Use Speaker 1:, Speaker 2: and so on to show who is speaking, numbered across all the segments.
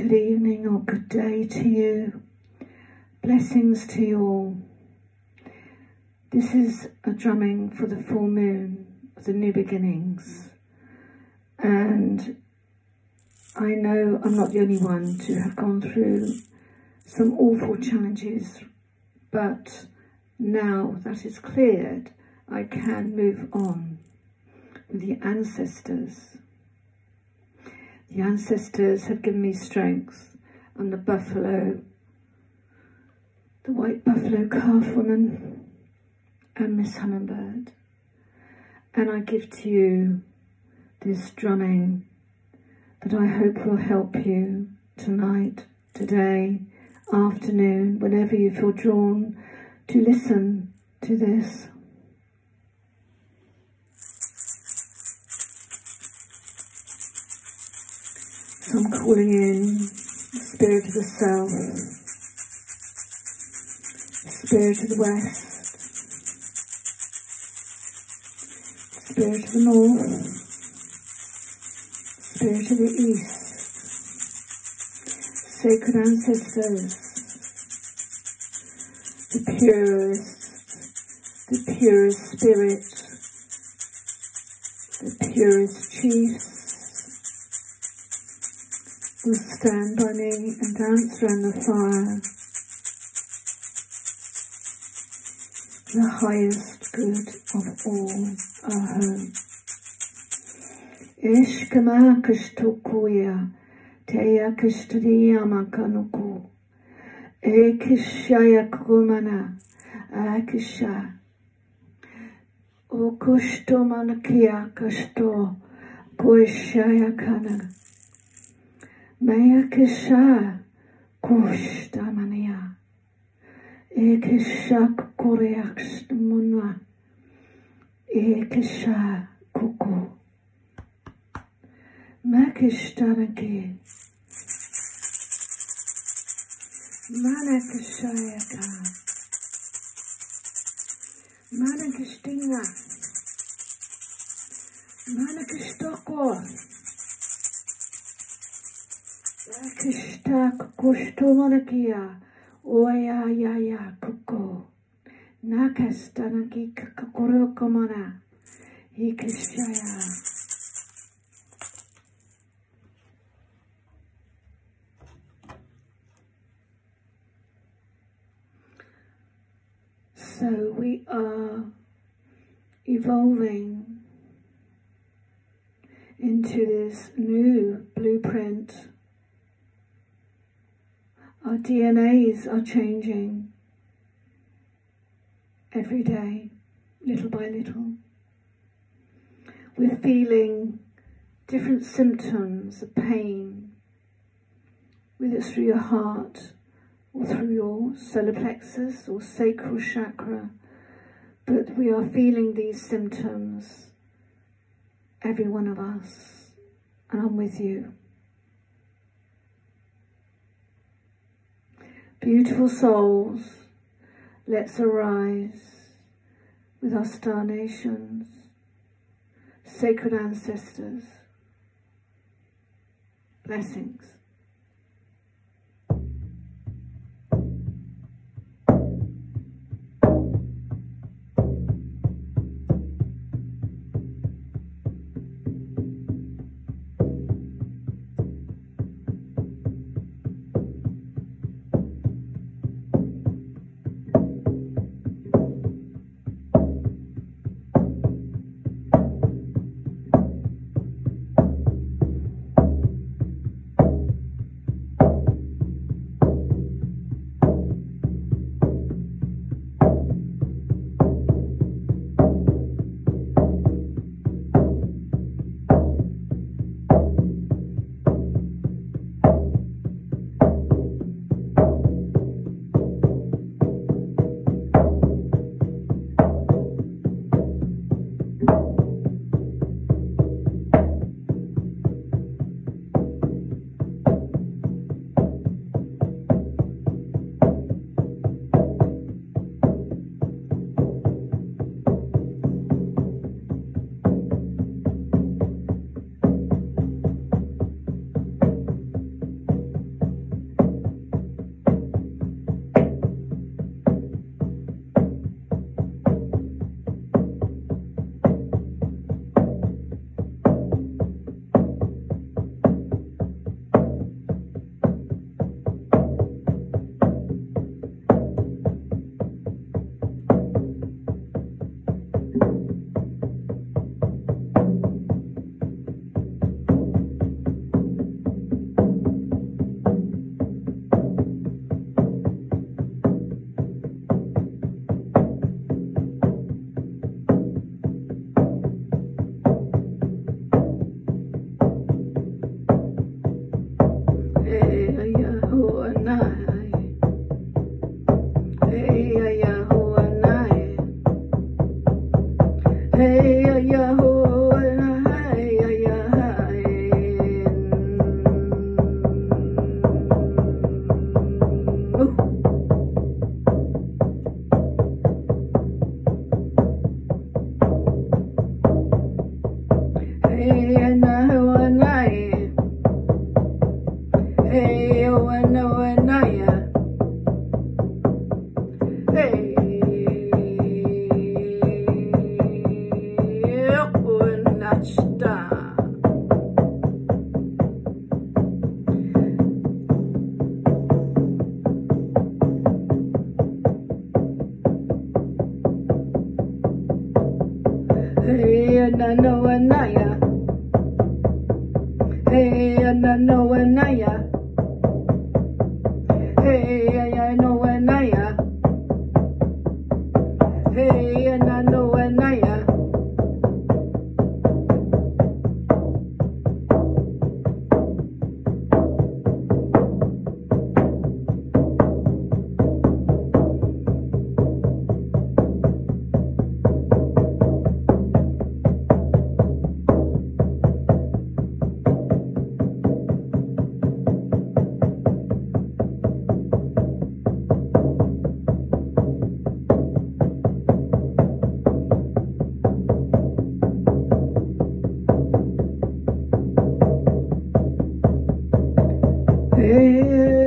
Speaker 1: Good evening or good day to you. Blessings to you all. This is a drumming for the full moon the new beginnings. And I know I'm not the only one to have gone through some awful challenges, but now that is cleared, I can move on with the ancestors. The ancestors have given me strength, and the buffalo, the white buffalo calf woman, and Miss Hummingbird. And I give to you this drumming that I hope will help you tonight, today, afternoon, whenever you feel drawn to listen to this. I'm calling in spirit of the south, spirit of the west, spirit of the north, spirit of the east, sacred ancestors, the purest, the purest spirit, the purest chief, will stand by me and dance around the fire. The highest good of all our home. Ishkama kishtokuya, teya kishtriya makanuku, ekishaya kumana, akisha. בבקשה, קושטה mania. E קורח שמונה. כשק קוקו. מה que Mana kashayaka. Mana kastinga. Mana kastoko. Mana kastoko. Kushtomanakia. Oya ya ya kuko. Nakastanaki kakorokomana. Ikishaya. So we are evolving into this new blueprint. Our DNAs are changing every day, little by little. We're feeling different symptoms of pain, whether it's through your heart or through your solar plexus or sacral chakra, but we are feeling these symptoms, every one of us, and I'm with you. Beautiful souls, let's arise with our star nations, sacred ancestors, blessings. Anaya. Hey, and I know Anaya. Hey, I know Anaya. Hey,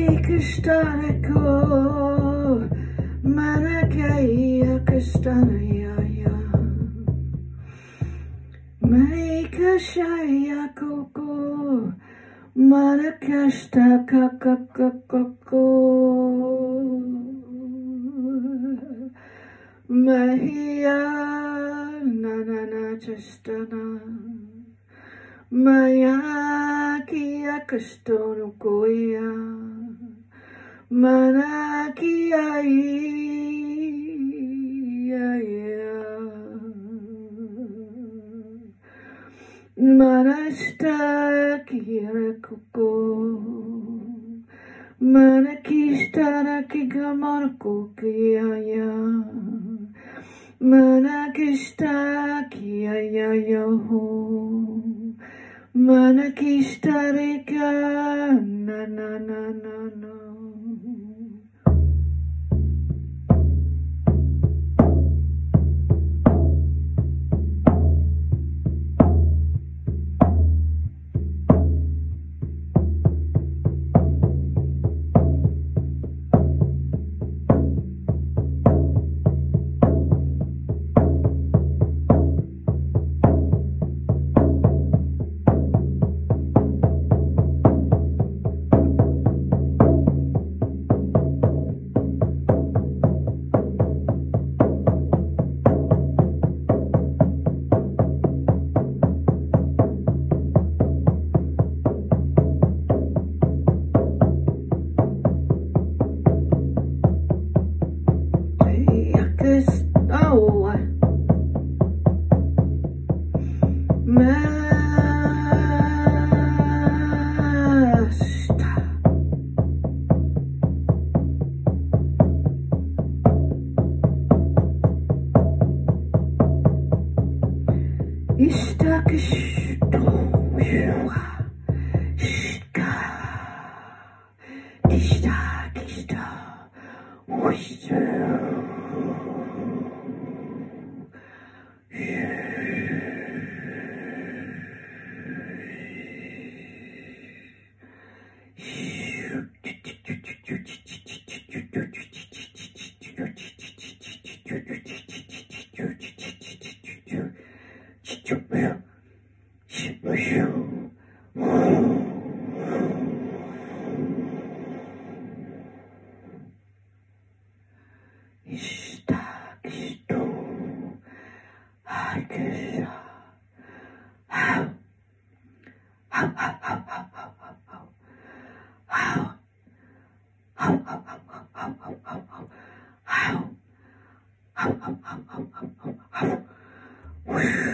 Speaker 1: Stareko manakaya kastanaya ya Make a shaya koko manakasta kakakako Mahia kia kastono koya mana kia ia ia Manasta kira koko Mana kigamar kokia ya Mana kia ya yo Mana kistareka na na na na na Wow.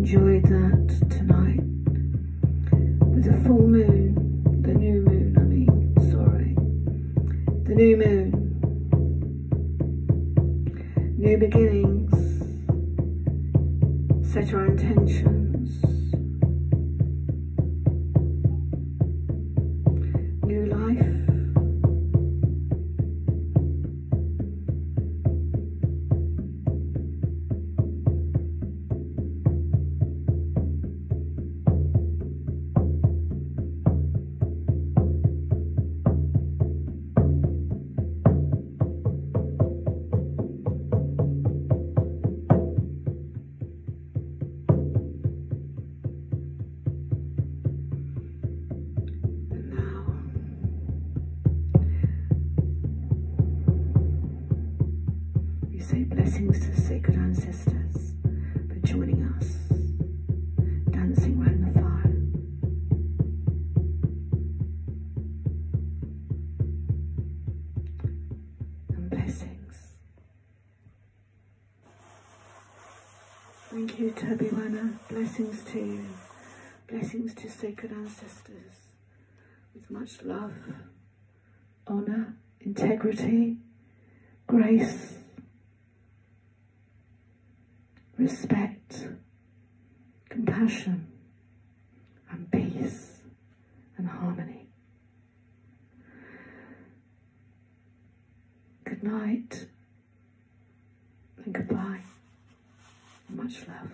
Speaker 1: Enjoyed that tonight. With the full moon, the new moon, I mean, sorry. The new moon. Blessings to sacred ancestors for joining us, dancing round the fire. And blessings. Thank you, Toby. Blessings to you. Blessings to sacred ancestors with much love, honour, integrity, grace, respect, compassion, and peace and harmony. Good night and goodbye. Much love.